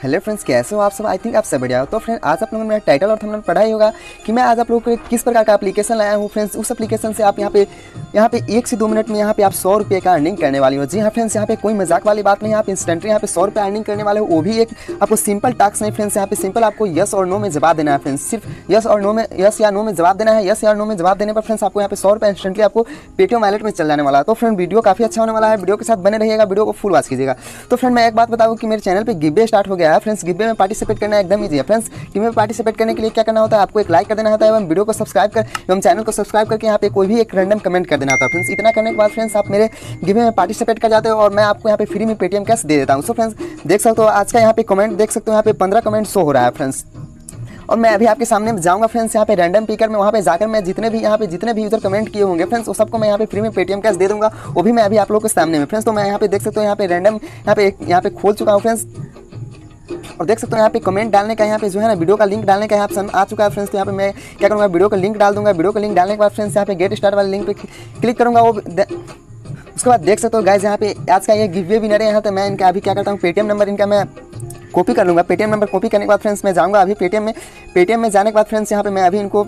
Hello friends कैसे हो आप सब? आई थिंक आप सब बढ़िया हो। तो फ्रेंड आज आप लोगों ने मेरा टाइटल और थंबनेल पढ़ा ही होगा कि मैं आज आप लोगों को किस प्रकार का एप्लीकेशन लाया हूँ। फ्रेंड्स उस एप्लीकेशन से आप यहाँ पे यहाँ पे एक से दो मिनट में यहाँ पे आप सौ रुपये का अर्निंग करने वाली हो। जी हाँ फ्रेंड्स यहाँ पे कोई मज़ाक वाली बात नहीं आप इंस्टेंटली यहाँ पे सौ रुपये अर्निंग करने वाले हो। वो भी एक आपको सिंपल टास्क नहीं फ्रेंड्स यहाँ पे सिंपल आपको यस और नो में जवाब देना है फ्रेंड्स सिर्फ़ यस और नो में यस या नो में जवाब देना है। यस या नो में जवाब देने पर फ्रेंड्स आपको यहाँ पे सौ रुपये इंस्टेंटली आपको पेटीएम वैलेट में चल जाने वाला है। तो फ्रेंड वीडियो काफ़ी अच्छा होने वाला है। वीडियो के साथ बने रहिएगा। वीडियो को फुल वॉच कीजिएगा। तो फ्रेंड मैं एक बात बताऊँ कि मेरे चैनल पर गिब्बे स्टार्ट हो गया है फ्रेंड्स गिब्बे में पार्टिसिपेट करना एकदम ईजी है फ्रेंड्स टीम में पार्टिसिपेट करने के लिए क्या करना होता है आपको एक लाइक कर देना होता है एवं वीडियो को सब्सक्राइब कर एवं चैनल को सब्सक्राइब करके यहाँ पे कोई भी एक रैंडम कमेंट कर देना होता है फ्रेंड्स इतना करने के बाद फ्रेंड्स आप मेरे गिवे में पार्टिसिपेट कर जाते हो और मैं आपको यहाँ पे फ्री में पेटीएम कैश दे देता हूँ सो फ्रेंड्स देख सकते हो आज का यहाँ पे कमेंट देख सकते हो यहाँ पे पंद्रह कमेंट शो हो रहा है फ्रेंड्स और मैं अभी आपके सामने जाऊँगा फ्रेंड्स यहाँ पे रैंडम पीकर में वहाँ पे जाकर मैं जितने भी यहाँ पे जितने भी यूज़र कमेंट किए होंगे फ्रेंड्स वो सबको मैं यहाँ पे फ्री में पेटीएम कैश दे दूँगा वो भी मैं अभी आप लोगों के सामने में फ्रेंड्स तो मैं यहाँ पे देख सकते हो यहाँ पे रैंडम यहाँ पे यहाँ पे खोल चुका हूँ फ्रेंड्स और देख सकते हो यहाँ पे कमेंट डालने का यहाँ पे जो है ना वीडियो का लिंक डालने का यहाँ पे आ चुका है फ्रेंड्स तो यहाँ पे मैं क्या करूँगा वीडियो का लिंक डाल दूँगा। वीडियो का लिंक डालने के बाद फ्रेंड्स यहाँ पे गेट स्टार्ट वाले लिंक पे क्लिक करूँगा वो उसके बाद देख सकते हो गाइज़ यहाँ पे आज का ये गिवे विनर है यहाँ तो मैं इनका अभी क्या करता हूँ पेटीएम नंबर इनका मैं कॉपी कर लूँगा। पेटीएम नंबर कॉपी करने के बाद फ्रेंड्स मैं जाऊँगा अभी पेटीएम में। पेटीएम में जाने के बाद फ्रेंड्स यहाँ पे मैं अभी इनको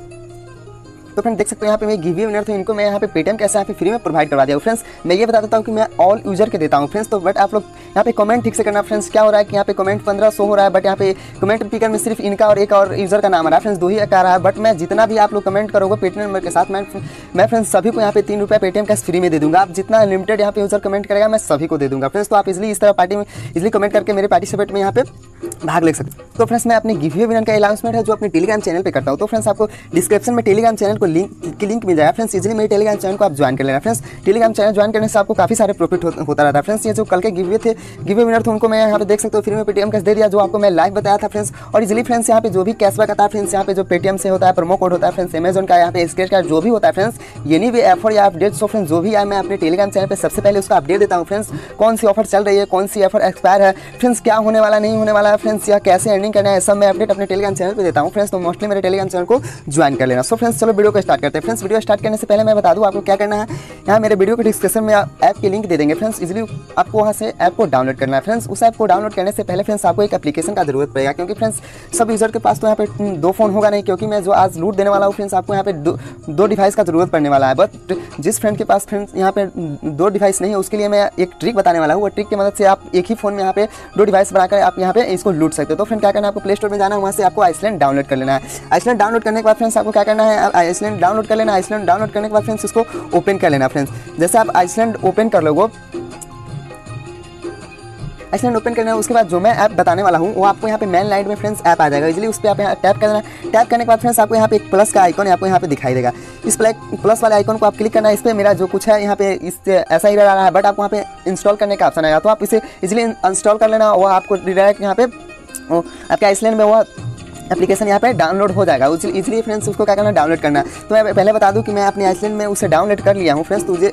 तो फ्रेंड देख सकते हो यहाँ पे मैं गिवी विनर था, इनको मैं यहाँ पे पेटीएम कैसे यहाँ पे फ्री में प्रोवाइड करवा दिया फ्रेंड्स मैं ये बता देता हूँ कि मैं ऑल यूज़र के देता हूँ। फ्रेंड्स तो बट आप लोग यहाँ पे कमेंट ठीक से करना। फ्रेंड्स क्या हो रहा है कि यहाँ पे कमेंट पंद्रह, सौ हो रहा है बट यहाँ पे कमेंट पिकर में सिर्फ़ इनका और एक और यूज़र का नाम आ रहा है। फ्रेंड्स दो ही आ रहा है बट मैं जितना भी आप लोग कमेंट करोगे पेटीएम नंबर के साथ, मैं मैं फ्रेंड्स सभी को यहाँ पे तीन रुपये पेटीएम कैश फ्री में दे दूँगा। आप जितना लिमिटेड यहाँ पे यूज़र कमेंट करेगा, मैं सभी को दे दूँगा। फ्रेंड्स तो आप इजिली इस तरह पार्टी में इजिली कमेंट करके मेरे पार्टिसिपेट में यहाँ पे भाग ले सकते तो फ्रेंड्स मैं अपने गिवे विनर का अनाउंसमेंट है, जो अपने टेलीग्राम चैनल पर करता हूँ। तो फ्रेंड्स आपको डिस्क्रिप्शन में टेलीग्राम चैनल को लिंक की लिंक मिल जाएगा। फ्रेंड्स इजिली मेरे टेलीग्राम चैनल को आप ज्वाइन कर लेना। फ्रेंड्स टेलीग्राम चैनल ज्वाइन करने से आपको काफ़ी सारे प्रॉफिट होता रहता है। फ्रेंड्स ये जो कल के गिवे थे गिवे विनर थे, उनको मैं यहाँ पे देख सकता हूँ फ्री में पेटीएम कैश दे दिया, जो आपको मैं लाइव बताया था फ्रेंड्स और इजिली फ्रेंड्स यहाँ पे जो भी कैशबैक आता है फ्रेंड्स यहाँ पे जो पेटीएम से होता है प्रोमो कोड होता है फ्रेंड्स अमेजन का, यहाँ पे स्क्रेच कार्ड जो भी होता है फ्रेंड्स ये भी ऑफ़र या अपडेट सो फ्रेंड्स जो भी है मैं अपने टेलीग्राम चैनल पर सबसे पहले उसका अपडेट देता हूँ फ्रेंड्स कौन सी ऑफ़र चल रही है, कौन सी ऑफ़र एक्सपायर है फ्रेंड्स क्या होने वाला, नहीं होने वाला है फ्रेंड्स या कैसे अर्निंग करना है सब मैं अपडेट अपने टेलीग्राम चैनल पर देता हूँ फ्रेंड्स तो मोस्टली मेरे टेलीग्राम चैनल को ज्वाइन कर लेना। सो फ्रेंड्स चलो वीडियो को स्टार्ट करते हैं। फ्रेंड्स वीडियो स्टार्ट करने से पहले मैं बता दूँ आपको क्या करना है। यहाँ मेरे वीडियो के डिस्क्रिप्शन में ऐप की लिंक दे देंगे। फ्रेंड्स इजिली आपको वहाँ से ऐप को डाउनलोड करना है। फ्रेंड्स उस ऐप को डाउनलोड करने से पहले फ्रेंड्स आपको एक एप्लीकेशन का ज़रूरत पड़ेगा। क्योंकि फ्रेंड्स सब यूज़र के पास तो यहाँ पे दो फ़ोन होगा नहीं क्योंकि मैं जो आज लूट देने वाला हूँ फ्रेंड्स आपको यहाँ पे दो, दो डिवाइस का ज़रूरत पड़ने वाला है। बट जिस फ्रेंड के पास फ्रेंड्स यहाँ पे दो डिवाइस नहीं है उसके लिए मैं एक ट्रिक बताने वाला हूँ। वो ट्रिक की मदद से आप एक ही फ़ोन में यहाँ पे दो डिवाइस बनाकर आप यहाँ पे इसको लूट सकते हो। तो फ्रेंड क्या करना है? आपको प्ले स्टोर में जाना है वहाँ से आपको आइसलैंड डाउनलोड कर लेना है। आइसलैंड डाउनलोड करने के बाद फ्रेंड्स आपको क्या करना है? आइसलैंड डाउनलोड कर लेना, आइसलैंड डाउनलोड करने के बाद फ्रेंड्स इसको ओपन कर लेना फ्रेंड्स। जैसे आप आइसलैंड ओपन कर लोगे, आइसलैंड ओपन करना है उसके बाद जो मैं ऐप बताने वाला हूँ, वो आपको यहाँ पे मेन लाइट में फ्रेंड्स ऐप आ जाएगा। इजिली उस पर आप यहाँ टैप करना टैप करने के बाद फ्रेंड्स आपको यहाँ पे एक प्लस का आइकन आपको यहाँ पे दिखाई देगा। इस प्लस वाले आइकन को आप क्लिक करना है इस पर मेरा जो कुछ है यहाँ पे इस, ऐसा ही रहा है बट आप वहाँ पे इंस्टॉल करने का ऑप्शन आएगा। तो आप इसे इजिली इंस्टॉल कर लेना वो आपको डायरेक्ट यहाँ पे आपके आइसलैंड में वो एप्लीकेशन यहाँ पे डाउनलोड हो जाएगा। इसलिए फ्रेंड्स उसको क्या करना डाउनलोड करना तो मैं पहले बता दूँ कि मैं अपने आइसलैंड में उसे डाउनलोड कर लिया हूँ फ्रेंड्स तुझे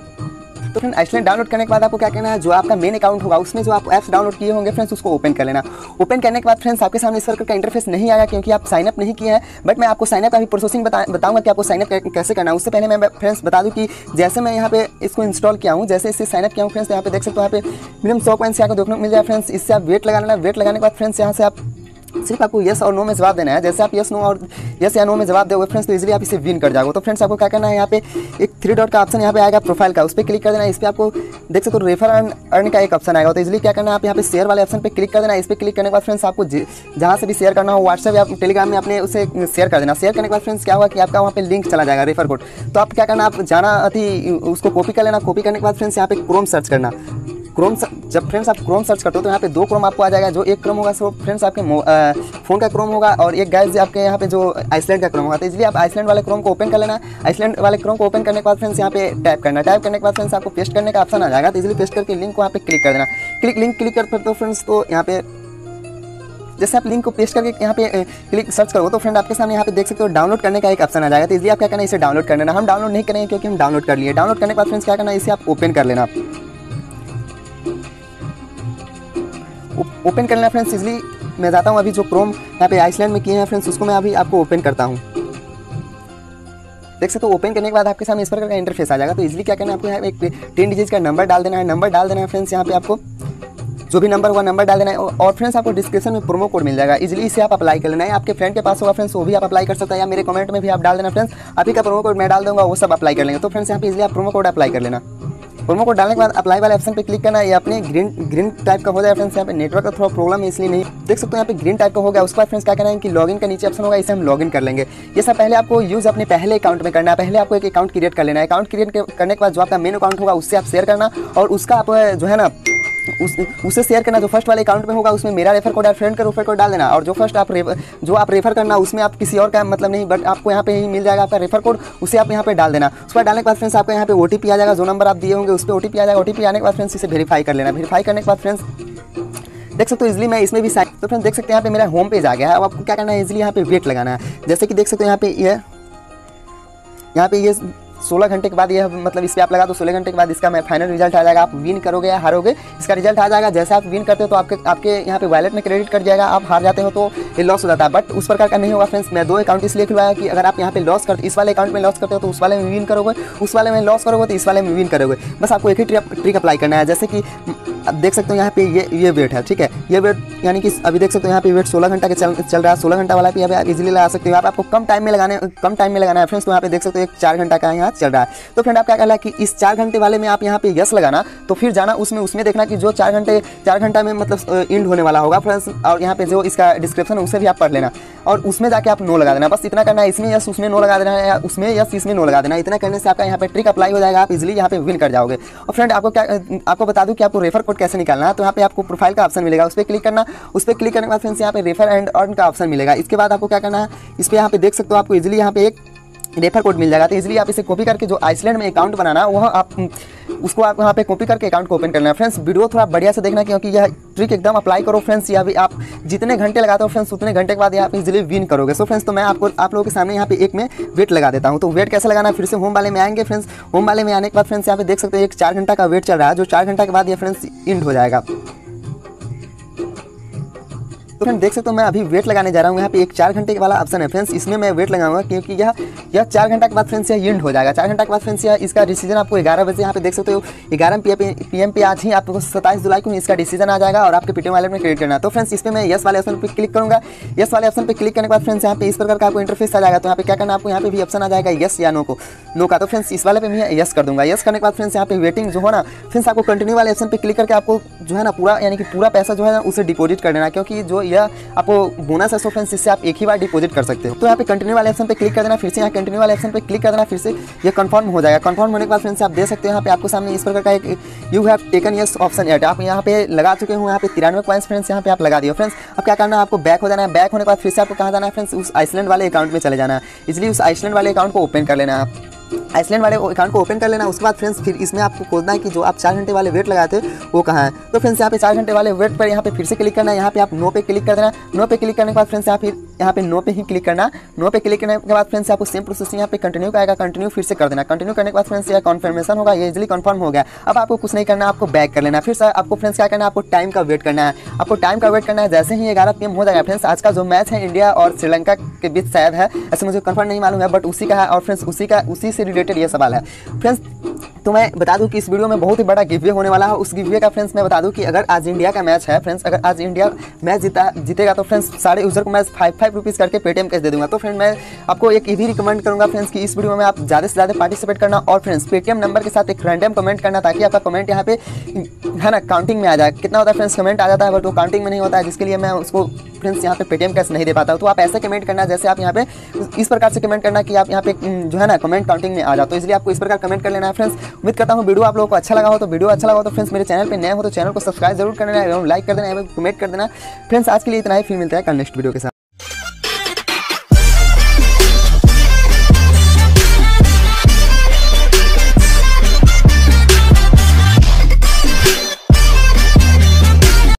तो फ्रेंड आइसलैंड डाउनलोड करने के बाद आपको क्या करना है? जो आपका मेन अकाउंट होगा, उसमें जो आप ऐप्स डाउनलोड किए होंगे फ्रेंड्स उसको ओपन कर लेना। ओपन करने के बाद फ्रेंड्स आपके सामने इस प्रकार का इंटरफेस नहीं आया क्योंकि आप साइनअप नहीं किए हैं। बट मैं आपको साइनअप का भी प्रोसेसिंग बता बताऊँगा कि आपको साइनअप कैसे करना है। उससे पहले मैं फ्रेंड्स बता दूँ कि जैसे मैं यहाँ पे इसको इंस्टॉल किया हूँ, जैसे इससे साइनअप किया हूँ फ्रेंड्स यहाँ पे देख सकते हो, यहाँ पे मिनिमम सौ पॉइंट से को देखने को मिल जाए फ्रेंड्स इससे आप वेट लगा लेना। वेट लगाने के बाद फ्रेंड्स यहाँ से आप सिर्फ़ आपको यस और नो में जवाब देना है। जैसे आप यस नो और यस या नो में जवाब दोगे फ्रेंड्स तो इजीली आप इसे विन कर जाओगे। तो फ्रेंड्स आपको क्या करना है, यहाँ पे एक थ्री डॉट का ऑप्शन यहाँ पे आएगा प्रोफ़ाइल का, उस पर क्लिक कर देना है। इस पर आपको देख सकते हो रेफर अर्न अर्न का एक ऑप्शन आएगा। तो इजीली क्या करना है, आप यहाँ पे शेयर वाले ऑप्शन पर क्लिक कर देना है। इस पर क्लिक करने के बाद फ्रेंड्स आपको जहाँ से भी शेयर करना हो व्हाट्सएप या टेलीग्राम में अपने उसे शेयर कर देना। शेयर करने के बाद फ्रेंड्स क्या होगा कि आपका वहाँ पे लिंक चला जाएगा रेफर कोड तो आप क्या करना, आप जाना अति उसको कॉपी कर लेना। कॉपी करने के बाद फ्रेंड्स यहाँ पे क्रोम सर्च करना। क्रोम जब फ्रेंड्स आप क्रोम सर्च करते हो तो यहाँ पे दो क्रोम आपको आ जाएगा, जो एक क्रोम होगा, सो फ्रेंड्स आपके फ़ोन का क्रोम होगा, और एक गाइज़ आपके यहाँ पे जो आइसलैंड का क्रोम होगा। तो इसलिए आप आइसलैंड वाले क्रोम को ओपन कर लेना। आइसलैंड वाले क्रोम को ओपन करने के बाद फ्रेंड्स यहाँ पे टाइप करना। टाइप करने के बाद फ्रेंड्स आपको पेस्ट करने का ऑप्शन आ जाएगा तो इसलिए पेस्ट करके लिंक को यहाँ पे क्लिक कर देना। क्लिक लिंक क्लिक करते हो फ्रेंड्स तो यहाँ पे जैसे आप लिंक को पेस्ट करके यहाँ पे क्लिक सर्च करो तो फ्रेंड आपके सामने यहाँ पे देख सकते हो डाउनलोड करने का एक ऑप्शन आ जाएगा। तो इसलिए आप क्या करना इसे डाउनलोड कर लेना। हम डाउनलोड नहीं करेंगे, क्योंकि हम डाउनलोड कर लिए। डाउनलोड करने के बाद फ्रेंड्स क्या करना इसे आप ओपन कर लेना। ओपन करना है फ्रेंड्स इजली मैं जाता हूँ अभी जो क्रोम यहाँ पे आइसलैंड में किए हैं फ्रेंड्स, उसको मैं अभी आपको ओपन करता हूँ। देख सकते हो, ओपन करने के बाद आपके सामने इस प्रकार का इंटरफेस आ जाएगा। तो इजली क्या करना है, आपको यहाँ एक टेन डिजिट का नंबर डाल देना है। नंबर डाल देना है फ्रेंड्स, यहाँ पे आपको जो भी नंबर होगा नंबर डाल देना है। और फ्रेंड्स, आपको डिस्क्रिप्शन में प्रोमो कोड मिल जाएगा। इजिली इसे आप अप्लाई कर लेना है। आपके फ्रेंड के पास होगा फ्रेंड्स, वो भी आप अप्लाई कर सकते हैं। या मेरे कमेंट में भी आप डाल देना फ्रेंड्स अभी का प्रोमो कोड मैं डाल दूँगा, वो सब अप्लाई कर लेंगे। तो फ्रेंड्स, यहाँ पे इजिली आप प्रोमो कोड अप्लाई कर लेना। प्रोमो कोड डालने के बाद अप्लाई वाले ऑप्शन पर क्लिक करना, ये अपने ग्रीन ग्रीन टाइप का हो जाए फ्रेंड्स यहाँ पे नेटवर्क का थोड़ा प्रॉब्लम है, इसलिए नहीं। देख सकते हो यहाँ पे ग्रीन टाइप का हो गया, उसके बाद फ्रेंड्स क्या करना है कि लॉगिन का नीचे ऑप्शन होगा, इसे हम लॉगिन कर लेंगे। ये सब पहले आपको यूज़ अपने पहले अकाउंट में करना है, पहले आपको एक अकाउंट क्रिएट कर लेना है। अकाउंट क्रिएट करने के बाद जो आपका मेन अकाउंट होगा, उससे आप शेयर करना और उसका आप, जो है ना उस, उसे शेयर करना जो फ़र्स्ट वाले अकाउंट में होगा, उसमें मेरा रेफर कोड और फ्रेंड का रेफर कोड डाल देना। और जो फ़र्स्ट आप जो आप रेफर करना, उसमें आप किसी और का मतलब नहीं बट आपको यहाँ पे ही मिल जाएगा आपका रेफर कोड उसे आप यहाँ पे डाल देना। उस पर डालने के बाद फ्रेंड्स आपको यहाँ पे ओटीपी आ जाएगा, जो नंबर आप दिए होंगे, उस पर ओ आ जाएगा। ओ आने के बाद फ्रेंड्स इसे वेरीफाई कर लेना। वेरीफाई करने के बाद फ्रेंड्स देख सकते हो इजली मैं इसमें भी साइन तो फ्रेंड्स देख सकते हैं यहाँ पे मेरा होम पेज आ गया है। अब आपको क्या करना है इजली यहाँ पे वेट लगाना है। जैसे कि देख सकते हो यहाँ पे ये, यहाँ पे ये सोलह घंटे के बाद यह मतलब इस पर आप लगा तो सोलह घंटे के बाद इसका मैं फाइनल रिज़ल्ट आ जाएगा, आप विन करोगे या हारोगे, इसका रिज़ल्ट आ जाएगा, जैसे आप विन करते हो तो आपके आपके यहाँ पे वैलेट में क्रेडिट कर जाएगा, आप हार जाते हो तो ये लॉस हो जाता है। बट उस प्रकार का नहीं होगा फ्रेंड्स मैं दो अकाउंट इसलिए खुलवाया कि अगर आप यहाँ पे लॉस करते इस वाले अकाउंट में लॉस करते हो तो उस वाले में विन करोगे, उस वाले में लॉस करोगे तो इस वाले में विन करोगे। बस आपको एक ही ट्रिक अप्लाई करना है, जैसे कि अब देख सकते हो यहाँ पे ये ये वेट है, ठीक है? ये वेट यानी कि अभी देख सकते हो यहाँ पे वेट सोलह घंटा के चल चल रहा है। सोलह घंटा वाला भी यहाँ पे आप इजीली लगा सकते हो। यहाँ पे आपको कम टाइम में लगाने, कम टाइम में लगाना है फ्रेंड्स तो यहाँ पे देख सकते हो एक चार घंटा का यहाँ चल रहा है। तो फ्रेंड आप क्या कहला कि इस चार घंटे वाले में आप यहाँ पे यस लगाना तो फिर जाना उसमें उसमें देखना कि जो चार घंटे, चार घंटा में मतलब इंड होने वाला होगा फ्रेंड्स और यहाँ पे जो इसका डिस्क्रिप्शन है, उसे भी आप पढ़ लेना। और उसमें जाके आप नो लगा देना। बस इतना करना है, इसमें यस उसमें नो लगा देना है, उसमें यस इसमें नो लगा देना है। इतना करने से आपका यहाँ पे ट्रिक अप्लाई हो जाएगा, आप इजिली यहाँ पे विन कर जाओगे। और फ्रेंड आपको क्या, आपको बता दूँ कि आपको रेफर कोड कैसे निकालना है तो यहाँ पे आपको प्रोफ़ाइल का ऑप्शन मिलेगा, उस पर क्लिक करना। उस पर क्लिक करने के बाद फ्रेंड्स यहाँ पे रेफर एंड अर्न का ऑप्शन मिलेगा। इसके बाद आपको क्या करना है, इस पर यहाँ पे देख सकते हो, आपको इजिली यहाँ पे एक रेफर कोड मिल जाएगा। तो इजिली आप इसे कॉपी करके जो आइसलैंड में अकाउंट बनाना, वह आप उसको आप यहाँ पे कॉपी करके अकाउंट को ओपन करना है। फ्रेंड्स वीडियो थोड़ा बढ़िया से देखना, क्योंकि यह ट्रिक एकदम अप्लाई करो। फ्रेंड्स या भी आप जितने घंटे लगाते हो फ्रेंड्स उतने घंटे के बाद यहाँ पे इजिली विन करोगे। सो फ्रेंड्स तो मैं आपको, आप लोगों के सामने यहाँ पे एक में वेट लगा देता हूँ। तो वेट कैसे लगाना फिर से होम वाले में आएँगे फ्रेंड्स होम वाले में आने के बाद फ्रेंड्स यहाँ पे देख सकते हैं, एक चार घंटा का वेट चल रहा है। जो चार घंटा के बाद यह फ्रेंड्स इंड हो जाएगा। तो फ्रेंड देख सकते हो, मैं अभी वेट लगाने जा रहा हूँ। यहाँ पे एक चार घंटे वाला ऑप्शन है फ्रेंड्स इसमें मैं वेट लगाऊँगा क्योंकि यह यह चार घंटा के बाद फ्रेंड्स यह इंड हो जाएगा। चार घंटा के बाद फ्रेंड्स यह इसका डिसीज़न आपको ग्यारह बजे यहाँ पे देख सकते हो। ग्यारह पी एम पे आज ही आपको सत्ताईस जुलाई को इसका डिसीज़न आ जाएगा और आपके पीटीएम वाले में क्रिएट करना। तो फ्रेंड्स इसमें मैं यस वाले ऑप्शन पर क्लिक करूँगा। यस वाले ऑप्शन पर क्लिक करने के बाद फ्रेंड्स यहाँ पे इस प्रकार का आपको इंटरफेस आ जाएगा। तो यहाँ पे क्या करना, आपको यहाँ पे भी ऑप्शन आ जाएगा यस या नो को। नो का। तो फ्रेंड्स इस वाले पे मैं यस कर दूँगा। यस करने के बाद फ्रेंड्स यहाँ पे वेटिंग जो है ना फ्रेंड्स आपको कंटिन्यू वाले ऑप्शन पर क्लिक करके आपको जो है ना पूरा, यानी कि पूरा पैसा जो है ना उसे डिपॉजिट कर देना। क्योंकि जो यह आपको बोनस है सो फ्रेंड्स इससे आप एक ही बार डिपॉजिट कर सकते हो। तो यहाँ पे कंटिन्यू वाले ऑप्शन पे क्लिक कर देना, फिर से यहाँ कंटिन्यू वाले ऑप्शन पे क्लिक कर देना, फिर से ये कंफर्म हो जाएगा। कंफर्म होने के बाद फ्रेंड्स आप दे सकते हो, यहाँ पे आपको सामने इस प्रकार का एक you have taken yes option at आप यहाँ पे लगा चुके हो, यहाँ पे तिरानवे पॉइंट्स फ्रेंड्स यहाँ पे आप लगा दिए। फ्रेंड्स अब क्या करना है? आपको बैक हो जाना है। बैक होने के बाद फिर से आपको कहाँ जाना है? फ्रेंड्स उस आइसलैंड वाले अकाउंट में चले जाना है। इसलिए उस आइसलैंड वाले अकाउंट को ओपन कर लेना है आइसलैंड वाले अकाउंट को ओपन कर लेना, उसके बाद फ्रेंड्स फिर इसमें आपको खोजना है कि जो आप चार घंटे वाले वेट लगाए थे वो कहाँ है? तो फ्रेंड्स यहाँ पे चार घंटे वाले वेट पर यहाँ पे फिर से क्लिक करना है, यहाँ पे आप नो पे क्लिक कर देना। नो पे क्लिक करने के बाद फ्रेंड्स यहाँ फिर, यहाँ पे नो पे ही क्लिक करना। नो पे क्लिक करने के बाद फ्रेंड्स आपको सेम प्रोसेस यहाँ पे कंटिन्यू का आएगा कंटिन्यू फिर से कर देना। कंटिन्यू करने के बाद फ्रेंड्स यह कन्फर्मेशन होगा, ये इजिली कन्फर्म हो गया। अब आपको कुछ नहीं करना, आपको बैक कर लेना। फिर सर आपको फ्रेंड्स क्या करना आपको टाइम का वेट करना है। आपको टाइम का वेट करना है, जैसे ही ग्यारह पी हो जाएगा। फ्रेंड्स आज का जो मैच है इंडिया और श्रीलंका के बीच शायद है, ऐसे मुझे कन्फर्म नहीं मालूम है बट उसी का है और फ्रेंड्स उसी का, उसी से रिलेटेड ये सवाल है। फ्रेंड्स तो मैं बता दूँ कि इस वीडियो में बहुत ही बड़ा गिवे होने वाला है। उस गिवे का फ्रेंड्स मैं बता दूँ कि अगर आज इंडिया का मैच है फ्रेंड्स अगर आज इंडिया मैच जीता, जीतेगा तो फ्रेंड्स सारे यूज़र को मैं फाइव फाइव रुपीज़ करके पेटीएम कैश दे दूँगा। तो फ्रेंड मैं आपको एक ये भी रिकमेंड करूँगा फ्रेंड्स कि इस वीडियो में आप ज़्यादा से ज़्यादा पार्टिसिपेट करना और फ्रेंड्स पेटीएम नंबर के साथ एक रैंडम कमेंट करना ताकि आपका कमेंट यहाँ पे, है ना काउंटिंग में आ जाए। कितना होता है फ्रेंड्स कमेंट आ जाता है बट वो काउंटिंग में नहीं होता है, जिसके लिए मैं उसको फ्रेंड्स यहाँ पे पेटीएम कैश नहीं दे पाता हूँ। तो आप ऐसे कमेंट करना, जैसे आप यहाँ पे इस प्रकार से कमेंट करना कि आप यहाँ पे जो है ना कमेंट काउंटिंग में आ जाओ। तो इसलिए आपको इस प्रकार कमेंट कर लेना है फ्रेंड्स उम्मीद करता हूँ वीडियो आप लोगों को अच्छा लगा हो तो वीडियो अच्छा लगा हो तो फ्रेंड्स मेरे चैनल पर नए हो तो चैनल को सब्सक्राइब ज़रूर करना एवं लाइक कर देना, एवं कमेंट कर देना। फ्रेंड्स आज के लिए इतना ही। फिर मिलता है कल नेक्स्ट वीडियो के साथ।